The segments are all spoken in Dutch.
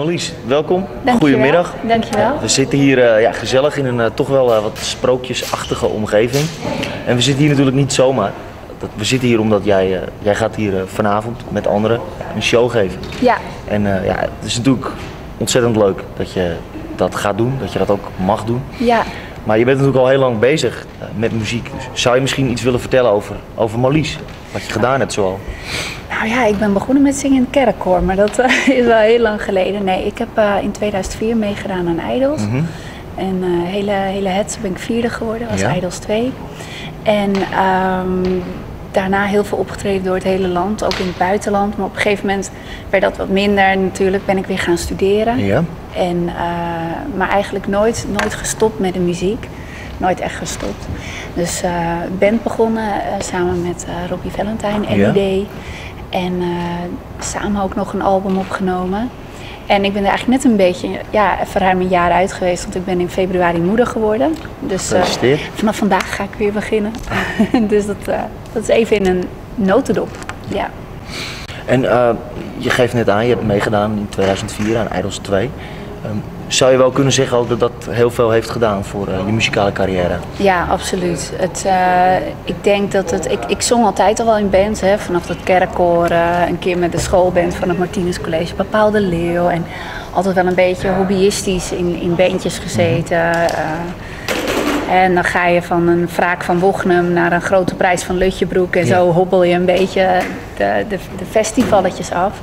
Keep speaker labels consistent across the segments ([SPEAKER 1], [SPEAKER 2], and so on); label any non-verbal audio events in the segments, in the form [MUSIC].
[SPEAKER 1] Marlies, welkom.
[SPEAKER 2] Dankjewel.
[SPEAKER 1] Goedemiddag.
[SPEAKER 2] Dankjewel.
[SPEAKER 1] We zitten hier eh, ja, gezellig in een eh, toch wel eh, wat sprookjesachtige omgeving. En we zitten hier natuurlijk niet zomaar. We zitten hier omdat jij, jij gaat hier vanavond met anderen een show geven.
[SPEAKER 2] Ja,
[SPEAKER 1] En ja, het is natuurlijk ontzettend leuk dat je dat gaat doen, dat je dat ook mag doen.
[SPEAKER 2] ja.
[SPEAKER 1] Maar je bent natuurlijk al heel lang bezig met muziek. Dus zou je misschien iets willen vertellen over, over Marlies? Wat je gedaan hebt zoal?
[SPEAKER 2] Nou ja, ik ben begonnen met zingen in het kerkkoor, maar dat eh, [LAUGHS] is wel heel lang geleden. Nee, ik heb eh, in 2004 meegedaan aan Idols.
[SPEAKER 1] Mhm.
[SPEAKER 2] En eh hele, hele het ben ik vierde geworden, als
[SPEAKER 1] Ja.
[SPEAKER 2] Idols 2. En ehm, daarna heel veel opgetreden door het hele land, ook in het buitenland. Maar op een gegeven moment werd dat wat minder. Natuurlijk ben ik weer gaan studeren.
[SPEAKER 1] Ja?
[SPEAKER 2] En, maar eigenlijk nooit, nooit gestopt met de muziek. Nooit echt gestopt. Dus eh band begonnen samen met Robbie Valentine,
[SPEAKER 1] Ja.
[SPEAKER 2] En eh, samen ook nog een album opgenomen. En ik ben er eigenlijk net een beetje, ja, even ruim een jaar uit geweest. Want ik ben in februari moeder geworden. Dus
[SPEAKER 1] Gefeliciteerd.
[SPEAKER 2] vanaf vandaag ga ik weer beginnen. [LAUGHS] dus dat, eh, dat is even in een notendop. Ja.
[SPEAKER 1] En je geeft net aan, je hebt meegedaan in 2004 aan Idols 2. Ehm, zou je wel kunnen zeggen ook dat dat heel veel heeft gedaan voor eh, je muzikale carrière?
[SPEAKER 2] Ja, absoluut. Het, eh, ik denk dat het. Ik, ik zong altijd al wel in bands, hè, vanaf het kerkkoor, eh, een keer met de schoolband van het Martinus College, Bepaal de Leeuw. En altijd wel een beetje hobbyistisch in, in bandjes gezeten. en dan ga je van een wraak van Wochnum naar een grote prijs van Lutjebroek. En zo hobbel je een beetje de, de, de festivalletjes af.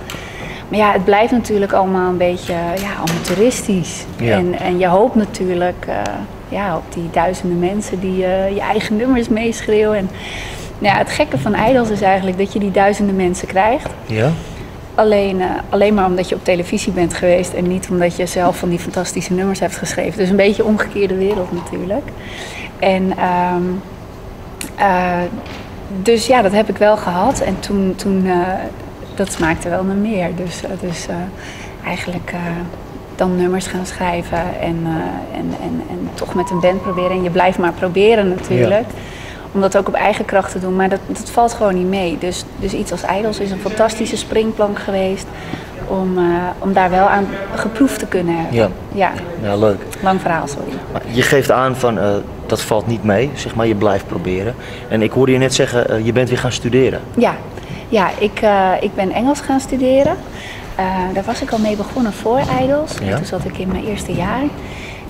[SPEAKER 2] Maar ja, het blijft natuurlijk allemaal een beetje ja, amateuristisch.
[SPEAKER 1] Ja.
[SPEAKER 2] En, en je hoopt natuurlijk eh, ja, op die duizenden mensen die eh, je eigen nummers meeschreeuwen. En, nou ja, het gekke van Idols is eigenlijk dat je die duizenden mensen krijgt.
[SPEAKER 1] Ja?
[SPEAKER 2] Alleen, eh, alleen maar omdat je op televisie bent geweest en niet omdat je zelf van die fantastische nummers hebt geschreven. Dus een beetje omgekeerde wereld natuurlijk. En ehm, eh, dus ja, dat heb ik wel gehad. En toen, toen dat smaakte wel naar meer. Dus, dus eigenlijk eh, dan nummers gaan schrijven en, eh, en, en, en toch met een band proberen. En je blijft maar proberen natuurlijk. Om dat ook op eigen kracht te doen. Maar dat, dat valt gewoon niet mee. Dus, dus iets als Idols is een fantastische springplank geweest. Om, om daar wel aan geproefd te kunnen hebben.
[SPEAKER 1] Ja.
[SPEAKER 2] ja.
[SPEAKER 1] Ja, leuk.
[SPEAKER 2] Lang verhaal, sorry.
[SPEAKER 1] Maar je geeft aan van dat valt niet mee, zeg maar, je blijft proberen. En ik hoorde je net zeggen, je bent weer gaan studeren.
[SPEAKER 2] Ja, ja ik, eh, ik ben Engels gaan studeren. Eh, daar was ik al mee begonnen voor Idols.
[SPEAKER 1] Ja.
[SPEAKER 2] Toen zat ik in mijn eerste jaar.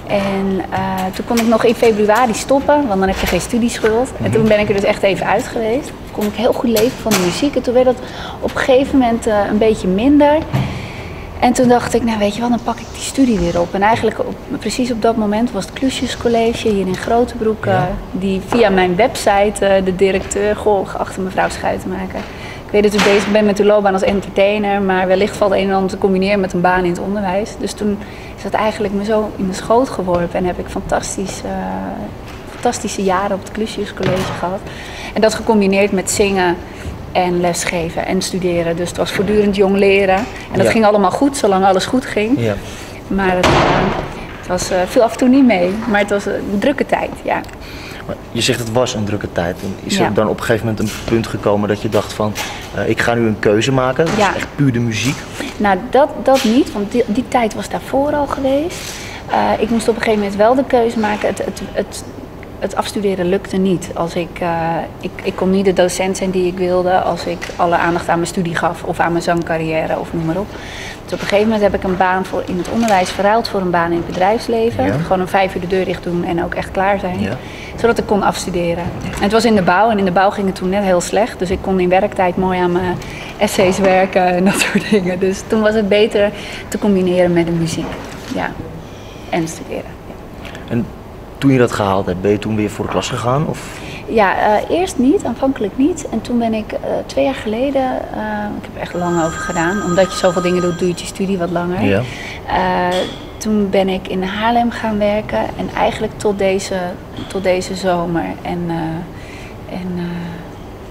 [SPEAKER 2] En eh, toen kon ik nog in februari stoppen, want dan heb je geen studieschuld. En toen ben ik er dus echt even uit geweest. Toen kon ik heel goed leven van de muziek. En toen werd het op een gegeven moment een beetje minder. En toen dacht ik, nou weet je wel, dan pak ik die studie weer op. En eigenlijk op, precies op dat moment was het Klusjescollege hier in Grotebroek, die via mijn website de directeur, goh, geachte mevrouw Schuitenmaker. Ik weet dat u bezig bent met uw loopbaan als entertainer, maar wellicht valt een en ander te combineren met een baan in het onderwijs. Dus toen is dat eigenlijk me zo in de schoot geworpen en heb ik fantastisch, eh, fantastische jaren op het Klusjescollege gehad. En dat gecombineerd met zingen en lesgeven en studeren. Dus het was voortdurend jong leren. En dat
[SPEAKER 1] Ja.
[SPEAKER 2] ging allemaal goed, zolang alles goed ging.
[SPEAKER 1] Ja.
[SPEAKER 2] Maar het, eh, het was, eh, viel af en toe niet mee. Maar het was een drukke tijd, ja.
[SPEAKER 1] Maar je zegt het was een drukke tijd. En is
[SPEAKER 2] Ja.
[SPEAKER 1] er dan op een gegeven moment een punt gekomen dat je dacht van, eh, ik ga nu een keuze maken. Dat
[SPEAKER 2] Ja.
[SPEAKER 1] is echt puur de muziek.
[SPEAKER 2] Nou, dat, dat niet, want die, die tijd was daarvoor al geweest. Eh, ik moest op een gegeven moment wel de keuze maken. Het, het, het, het afstuderen lukte niet. Als ik, eh, ik, ik kon niet de docent zijn die ik wilde als ik alle aandacht aan mijn studie gaf of aan mijn zangcarrière of noem maar op. Dus op een gegeven moment heb ik een baan voor, in het onderwijs verruild voor een baan in het bedrijfsleven.
[SPEAKER 1] Ja.
[SPEAKER 2] Gewoon een vijf uur de deur dicht doen en ook echt klaar zijn.
[SPEAKER 1] Ja.
[SPEAKER 2] Zodat ik kon afstuderen. En het was in de bouw en in de bouw ging het toen net heel slecht. Dus ik kon in werktijd mooi aan mijn essays werken en dat soort dingen. Dus toen was het beter te combineren met de muziek. Ja. En studeren.
[SPEAKER 1] En toen je dat gehaald hebt, ben je toen weer voor de klas gegaan? Of?
[SPEAKER 2] Ja, eh, eerst niet, aanvankelijk niet. En toen ben ik eh, twee jaar geleden, eh, ik heb er echt lang over gedaan, omdat je zoveel dingen doet, doe je je studie wat langer.
[SPEAKER 1] Ja.
[SPEAKER 2] Toen ben ik in Haarlem gaan werken en eigenlijk tot deze, tot deze zomer. En, en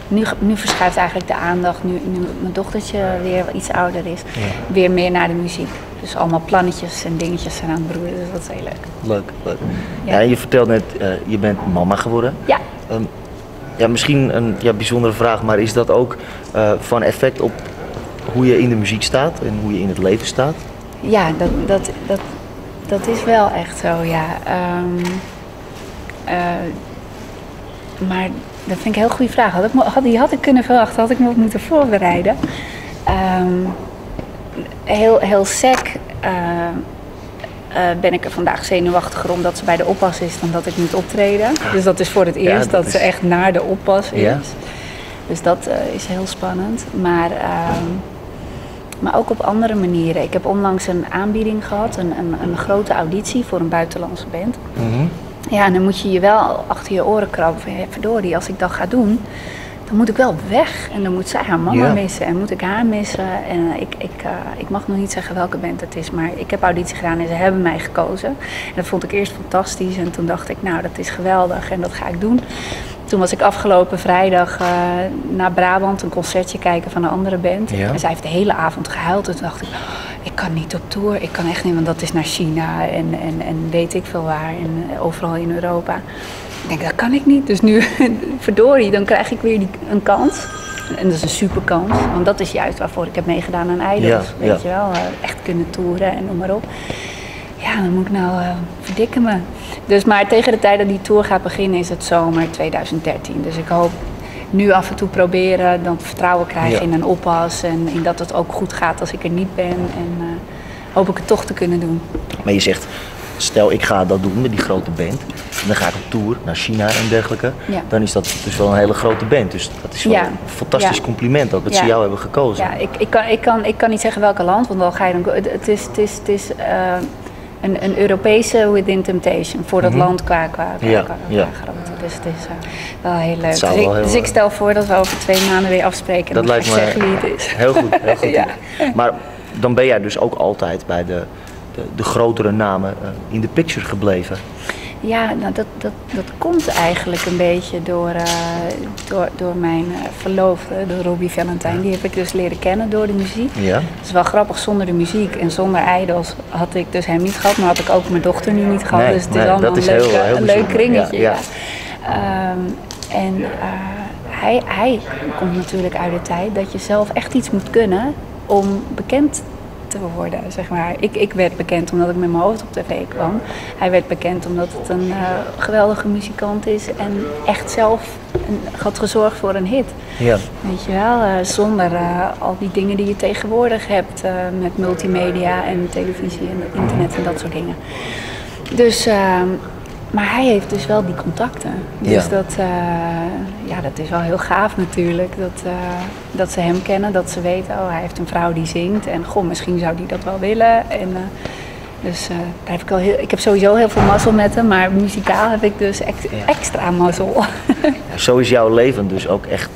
[SPEAKER 2] nu, nu verschuift eigenlijk de aandacht, nu, nu mijn dochtertje weer iets ouder is, weer meer naar de muziek. Dus allemaal plannetjes en dingetjes zijn aan het broeden, dus dat is heel leuk.
[SPEAKER 1] Leuk, leuk. Ja. Je vertelt net, eh, je bent mama geworden.
[SPEAKER 2] Ja,
[SPEAKER 1] Ehm, ja, misschien een ja, bijzondere vraag, maar is dat ook eh, van effect op hoe je in de muziek staat en hoe je in het leven staat?
[SPEAKER 2] Ja, dat, dat, dat, dat is wel echt zo, ja. Ehm, eh, maar dat vind ik een heel goede vraag. Had ik, had, die had ik kunnen verwachten, had ik me op moeten voorbereiden. Ehm, heel, heel sec uh, ben ik er vandaag zenuwachtiger omdat ze bij de oppas is dan dat ik moet optreden. Dus dat is voor het eerst dat, ze echt naar de oppas is. Ja. Dus dat uh, is heel spannend. Maar, ehm, maar ook op andere manieren. Ik heb onlangs een aanbieding gehad, een, een, een grote auditie voor een buitenlandse band. Mm Ja, en dan moet je je wel achter je oren krabben van, ja, verdorie, als ik dat ga doen, dan moet ik wel weg. En dan moet zij haar mama missen en moet ik haar missen. En ik, ik, uh, ik mag nog niet zeggen welke band het is, maar ik heb auditie gedaan en ze hebben mij gekozen. En dat vond ik eerst fantastisch en toen dacht ik, nou dat is geweldig en dat ga ik doen. Toen was ik afgelopen vrijdag uh, naar Brabant een concertje kijken van een andere band. En zij heeft de hele avond gehuild. En toen dacht ik, ik kan niet op tour. Ik kan echt niet, want dat is naar China en, en, en weet ik veel waar. En eh, overal in Europa. Ik denk, dat kan ik niet. Dus nu, [LAUGHS] verdorie, dan krijg ik weer die, een kans. En dat is een super kans. Want dat is juist waarvoor ik heb meegedaan aan Idols. weet je wel, eh, echt kunnen toeren en noem maar op. Ja, dan moet ik nou uh, verdikken me. Dus maar tegen de tijd dat die tour gaat beginnen is het zomer 2013. Dus ik hoop nu af en toe proberen, dan vertrouwen krijgen in een oppas en in dat het ook goed gaat als ik er niet ben. En uh, hoop ik het toch te kunnen doen.
[SPEAKER 1] Maar je zegt, stel ik ga dat doen met die grote band. En dan ga ik op tour naar China en dergelijke. Dan is dat dus wel een hele grote band. Dus dat is wel een fantastisch compliment ook dat ze jou hebben gekozen.
[SPEAKER 2] Ja, ik, ik, kan, ik, kan, ik kan niet zeggen welke land, want dan ga je dan. Het is. Het is, het is uh, een, een Europese Within Temptation voor dat mhm. land qua, qua, qua, ja, ja. grootte. Dus het is uh, wel heel leuk. Dus, ik, dus ik, stel voor dat we over twee maanden weer afspreken.
[SPEAKER 1] Dat lijkt me zeggen wie het is. Heel goed. Heel goed. [LAUGHS] ja. Maar dan ben jij dus ook altijd bij de, de, de grotere namen uh, in de picture gebleven.
[SPEAKER 2] Ja, nou dat, dat, dat komt eigenlijk een beetje door, uh, door, door mijn uh, verloofde, door Robbie Valentijn. Die heb ik dus leren kennen door de muziek. Ja. Het is wel grappig, zonder de muziek en zonder idols had ik dus hem niet gehad, maar had ik ook mijn dochter nu niet gehad. dus het is allemaal een, leuk, heel, heel een leuk kringetje. Ja, ja. Um, en uh, hij, hij komt natuurlijk uit de tijd dat je zelf echt iets moet kunnen om bekend te worden, zeg maar. Ik, ik werd bekend omdat ik met mijn hoofd op tv kwam. Hij werd bekend omdat het een uh, geweldige muzikant is en echt zelf een, had gezorgd voor een hit. Ja. Weet je wel, uh, zonder uh, al die dingen die je tegenwoordig hebt met multimedia en televisie en internet en dat soort dingen. Dus ehm, maar hij heeft dus wel die contacten. Dus dat, uh, ja, dat is wel heel gaaf natuurlijk. Dat, uh, dat ze hem kennen, dat ze weten, oh hij heeft een vrouw die zingt. En goh, misschien zou die dat wel willen. En, uh, dus daar heb ik, al heel, ik heb sowieso heel veel mazzel met hem, maar muzikaal heb ik dus ex, ja. extra mazzel. [LAUGHS]
[SPEAKER 1] Zo is jouw leven dus ook echt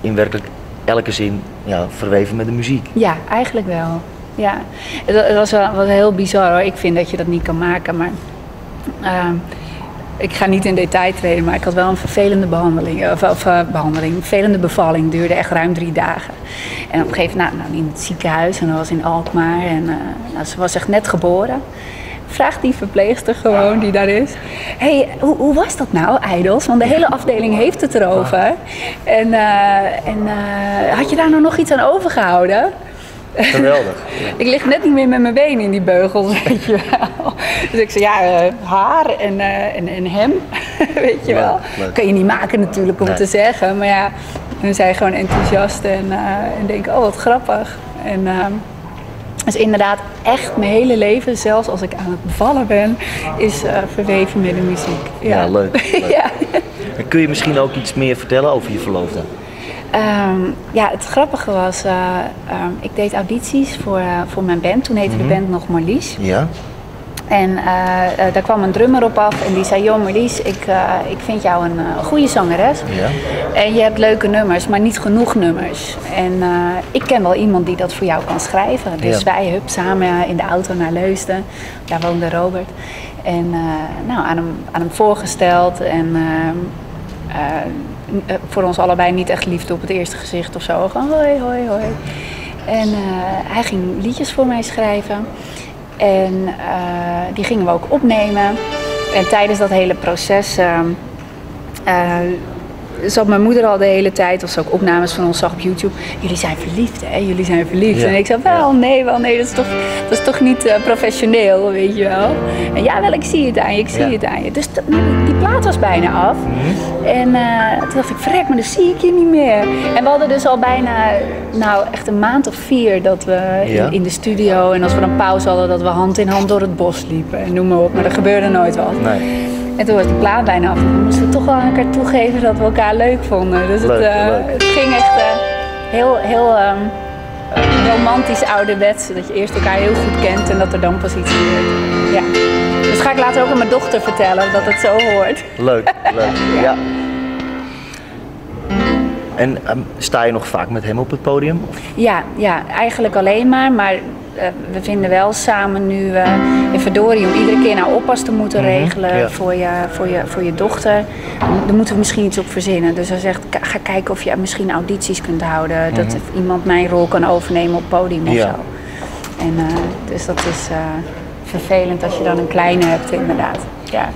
[SPEAKER 1] in werkelijk elke zin ja, verweven met de muziek.
[SPEAKER 2] Ja, eigenlijk wel. Ja, het, was wel was heel bizar hoor. Ik vind dat je dat niet kan maken, maar ik ga niet in detail treden, maar ik had wel een vervelende behandeling. Of, of uh, behandeling, vervelende bevalling. Duurde echt ruim drie dagen. En op een gegeven moment, nou, nou in het ziekenhuis en dat was in Alkmaar. En uh, nou, ze was echt net geboren. Vraagt die verpleegster gewoon die daar is. hey, hoe, hoe, was dat nou, Idols? Want de hele afdeling heeft het erover. En, en had je daar nou nog iets aan overgehouden?
[SPEAKER 1] Geweldig. [LAUGHS]
[SPEAKER 2] ik lig net niet meer met mijn benen in die beugels, [LAUGHS] weet je wel. Dus ik zei, ja, uh, haar en, uh, en, en hem, [LAUGHS] weet je wel. Dat kan je niet maken natuurlijk om te zeggen. Maar ja, we zijn gewoon enthousiast en, uh, en denken, oh wat grappig. En dus inderdaad echt mijn hele leven, zelfs als ik aan het bevallen ben, is verweven met de muziek.
[SPEAKER 1] Ja, ja leuk. leuk. ja. Kun je misschien ook iets meer vertellen over je verloofde?
[SPEAKER 2] Um, ja, het grappige was, uh, um, ik deed audities voor, uh, voor mijn band. Toen heette mm -hmm. de mhm. band nog Marlies. Ja. En uh, daar kwam een drummer op af en die zei: Joh, Marlies, ik, ik vind jou een goede zangeres. Ja. En je hebt leuke nummers, maar niet genoeg nummers. En ik ken wel iemand die dat voor jou kan schrijven. Dus ja. wij hup samen in de auto naar Leusden. Daar woonde Robert. En nou, aan, hem, aan hem voorgesteld. En ehm, eh, voor ons allebei niet echt liefde op het eerste gezicht of zo. Hoi, hoi, hoi. En uh, hij ging liedjes voor mij schrijven. En uh, die gingen we ook opnemen. En tijdens dat hele proces uh, zat mijn moeder al de hele tijd, of ze ook opnames van ons zag op YouTube. Jullie zijn verliefd, hè? Jullie zijn verliefd.
[SPEAKER 1] Ja.
[SPEAKER 2] En ik zei, wel, nee, wel, nee, dat is toch, dat is toch niet eh, professioneel, weet je wel. En ja, wel, ik zie het aan je, ik zie
[SPEAKER 1] Ja. Mhm.
[SPEAKER 2] het aan je. Dus die, die plaat was bijna af. En eh, toen dacht ik, vrek, maar dan zie ik je niet meer. En we hadden dus al bijna, nou echt een maand of vier dat we
[SPEAKER 1] Ja.
[SPEAKER 2] in, in de studio. En als we dan pauze hadden, dat we hand in hand door het bos liepen. En noem maar op, maar er gebeurde nooit wat.
[SPEAKER 1] Nee.
[SPEAKER 2] En toen was die plaat bijna af. Toen moesten we toch wel aan elkaar toegeven dat we elkaar leuk vonden. Dus
[SPEAKER 1] Leuk,
[SPEAKER 2] het, eh,
[SPEAKER 1] leuk.
[SPEAKER 2] het ging echt eh, heel, heel ehm, romantisch ouderwets. Dat je eerst elkaar heel goed kent en dat er dan pas iets gebeurt. Ja. Dus ga ik later ook aan mijn dochter vertellen dat het zo hoort.
[SPEAKER 1] Leuk, leuk. [LAUGHS] Ja. En ehm, sta je nog vaak met hem op het podium?
[SPEAKER 2] Ja, ja eigenlijk alleen maar. Maar we vinden wel samen nu eh in verdorie om iedere keer nou oppas te moeten regelen
[SPEAKER 1] Mhm, ja.
[SPEAKER 2] voor, je, voor, je, voor je dochter. Daar moeten we misschien iets op verzinnen. Dus hij zegt, "K- ga kijken of je misschien audities kunt houden. Dat iemand mijn rol kan overnemen op podium of
[SPEAKER 1] Mhm. Ja.
[SPEAKER 2] zo. En, eh, dus dat is eh, vervelend als je dan een kleine hebt inderdaad. Ja.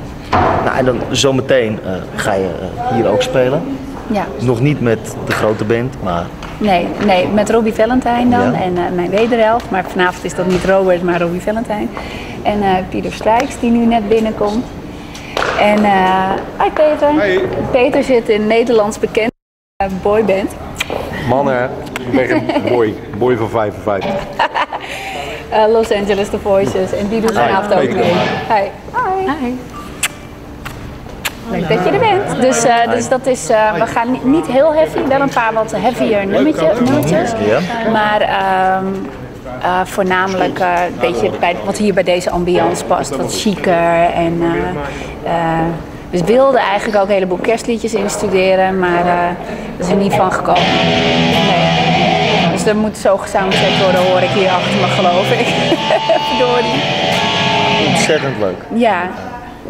[SPEAKER 1] Nou, en dan zometeen eh, ga je eh, hier ook spelen.
[SPEAKER 2] Ja.
[SPEAKER 1] Nog niet met de grote band, maar
[SPEAKER 2] Nee, nee, met Robbie Valentijn dan
[SPEAKER 1] Ja.
[SPEAKER 2] en eh, mijn wederhelft. Maar vanavond is dat niet Robert, maar Robbie Valentijn. En eh, Pieter Strijks, die nu net binnenkomt. En, eh hi Peter. Peter zit in Nederlands bekend boyband.
[SPEAKER 3] Mannen, ik ben geen [LAUGHS] boy, boy van 55.
[SPEAKER 2] eh, Los Angeles The Voices. En die doet vanavond ook mee. Hi. Hi. Leuk dat je er bent. Dus, eh, dus dat is, eh, we gaan niet, niet heel heavy, wel een paar wat heavier nummertje, nummertjes.
[SPEAKER 1] Ja.
[SPEAKER 2] Maar ehm, eh, voornamelijk een beetje bij, wat hier bij deze ambiance past. Wat chiquer en... we wilden eigenlijk ook een heleboel kerstliedjes instuderen, maar dat is er niet van gekomen. Nee. Dus er moet zo gesamentzet worden, hoor ik hier achter me, geloof ik. [LAUGHS] Verdorie.
[SPEAKER 1] ontzettend leuk.
[SPEAKER 2] Ja.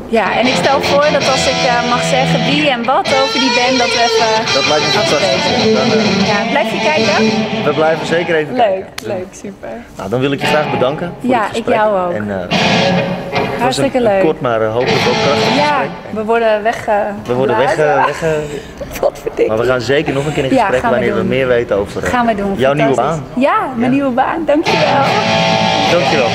[SPEAKER 2] Ja, en ik stel voor dat als ik eh, mag zeggen wie en wat over die band, dat we even
[SPEAKER 1] Dat lijkt me fantastisch. Dan,
[SPEAKER 2] Ja, blijf je kijken?
[SPEAKER 1] we blijven zeker even
[SPEAKER 2] Leuk,
[SPEAKER 1] kijken.
[SPEAKER 2] leuk, super.
[SPEAKER 1] Nou, dan wil ik je graag bedanken voor
[SPEAKER 2] Ja, ik jou ook.
[SPEAKER 1] En, eh,
[SPEAKER 2] Hartstikke
[SPEAKER 1] een,
[SPEAKER 2] leuk.
[SPEAKER 1] Een kort, maar eh, hopelijk ook krachtig
[SPEAKER 2] Ja,
[SPEAKER 1] gesprek.
[SPEAKER 2] we worden weg.
[SPEAKER 1] We worden weg, weg [LAUGHS] maar we gaan zeker nog een keer in gesprek wanneer we meer weten over
[SPEAKER 2] Gaan we doen.
[SPEAKER 1] jouw nieuwe baan.
[SPEAKER 2] Ja, mijn
[SPEAKER 1] Ja.
[SPEAKER 2] nieuwe baan. Dankjewel.
[SPEAKER 1] Dankjewel.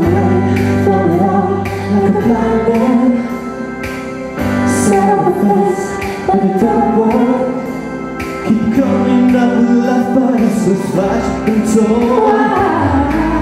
[SPEAKER 4] like a but it don't work. Keep coming up with life, but it's a flash and.